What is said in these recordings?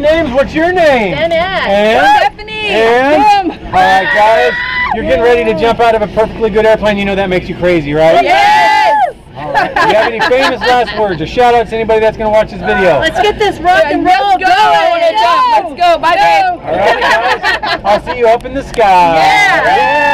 names. What's your name? Danette. And? Stephanie. And? All right, guys. You're getting ready to jump out of a perfectly good airplane. You know that makes you crazy, right? Yes. All right. Do you have any famous last words or shout outs to anybody that's going to watch this video? Let's get this rock and roll Let's go. I want to jump. Let's go. Bye, babe. All right, guys. I'll see you up in the sky. Yeah. yeah.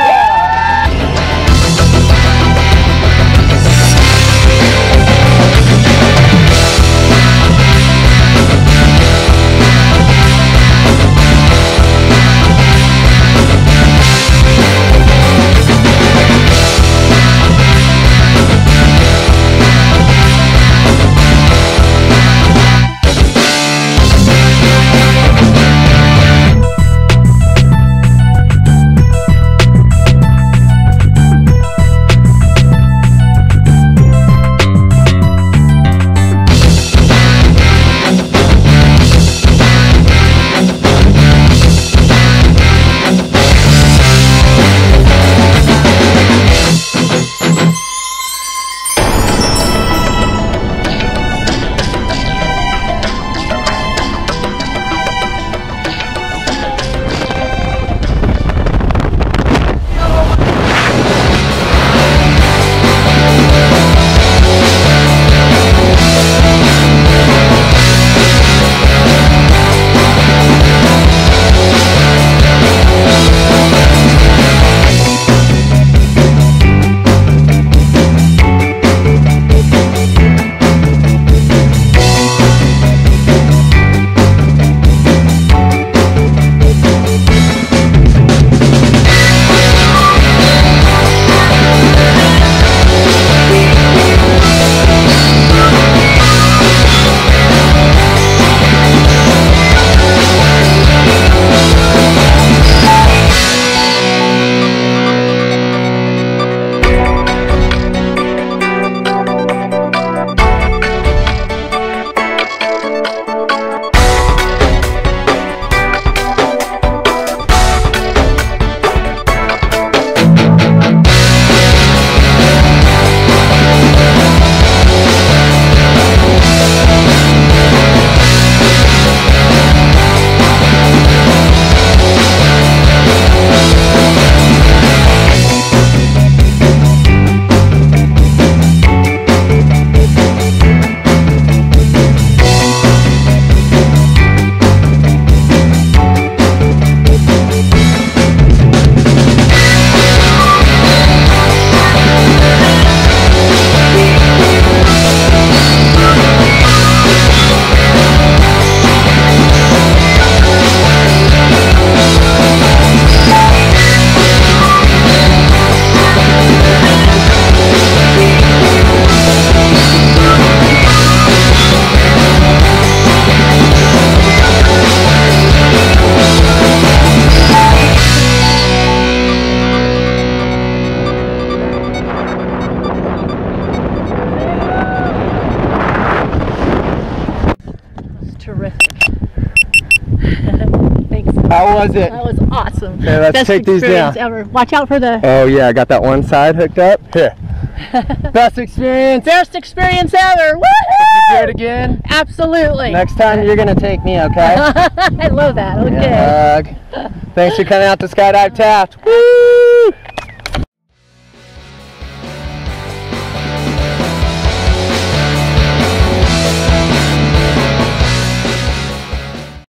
Terrific. Thanks. How was it? That was awesome. Okay, let's Best take these experience down. ever. Watch out for the Oh yeah, I got that one side hooked up. Here. Best experience. best experience ever. Do it again. Absolutely. Next time you're gonna take me, okay? I love that. Okay. Hug. Thanks for coming out to Skydive Taft. Woo!